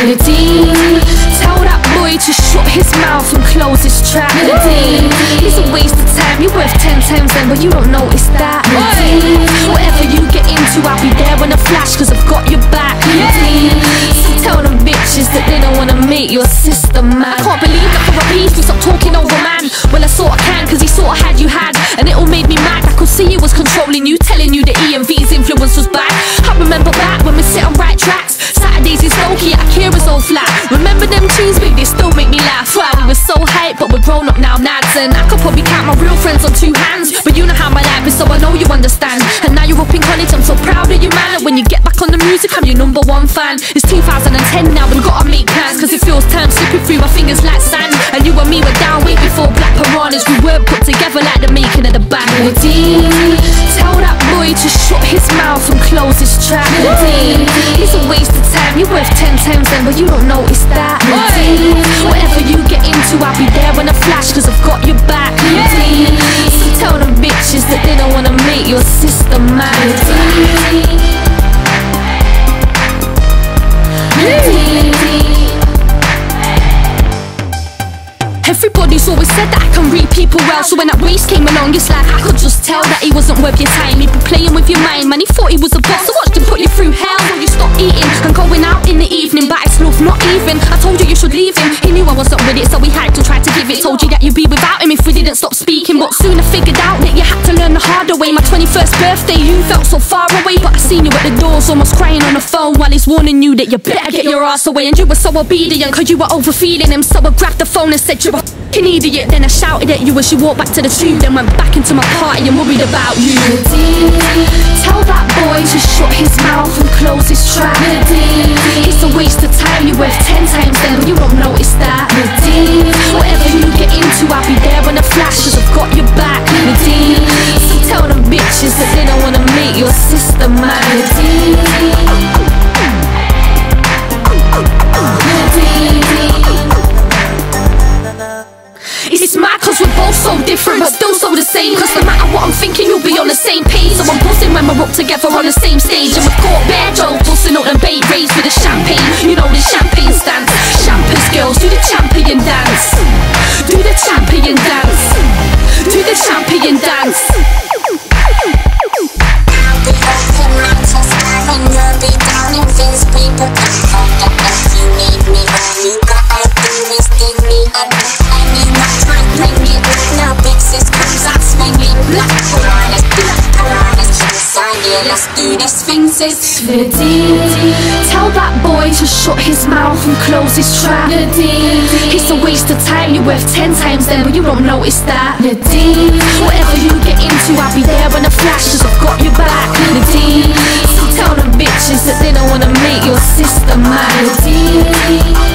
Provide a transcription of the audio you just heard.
Nadine, tell that boy to shut his mouth and close his trap. Nadine, he's a waste of time. You're worth ten times then, but you don't notice that. Nadine, whatever you get into, I'll be there in a flash, cause I've got your back. Nadine, so tell them bitches that they don't wanna meet your sister, man. I can't believe that for a piece you stop talking over man. Well, I sort of can, cause he sort of had you had, and it all made me mad. I could see he was controlling you, telling you that Envy's influence was bad. I remember back when we sit on Remember them they still make me laugh. Wow, we were so hype, but we're grown up now, nads. And I could probably count my real friends on two hands. But you know how my life is, so I know you understand. And now you're up in college, I'm so proud of you, man. And when you get back on the music, I'm your number one fan. It's 2010 now, we gotta make plans. Cause it feels time slipping through my fingers like sand. And you and me were down way before Black Piranhas. We weren't put together like the making of the band. Tell that boy to shut his mouth and close his trap. He's a waste of Worth ten times then, but you don't notice that. Nadine, whatever you get into, I'll be there in a flash, cause I've got your back. Nadine, so tell them bitches that they don't wanna meet your sister, man. Nadine. Everybody's always said that I can read people well So when that race came along, it's like I could just tell that he wasn't worth your time He'd be playing with your mind, man, he thought he was a boss So watched him put you through hell eating and going out in the evening But it's love, not even. I told you you should leave him. He knew I wasn't with it, so we had to try to give it. Told you that you'd be without him if we didn't stop speaking. But soon I figured out that you had to learn the harder way. My 21st birthday, you felt so far away But I seen you at the doors, almost crying on the phone While he's warning you that you better get your ass away. And you were so obedient, cause you were overfeeding him. So I grabbed the phone and said you're a f***ing idiot. Then I shouted at you as you walked back to the tube Then went back into my party and worried about you. Tell that boy to shut his man Nadine It's mad cause we're both so different but still so the same. Cause no matter what I'm thinking you'll be on the same page. So I'm buzzing when we're up together on the same stage. And we've caught bear Joe busting up the bait raised with the champagne. You know the champagne stance Champers girls do Let's do this thing, sis. Tell that boy to shut his mouth and close his trap. It's a waste of time. You're worth ten times then, but you don't notice that. Whatever you get into, I'll be there when the flash, cause I've got your back. So tell them bitches that they don't wanna meet your sister. Nadine.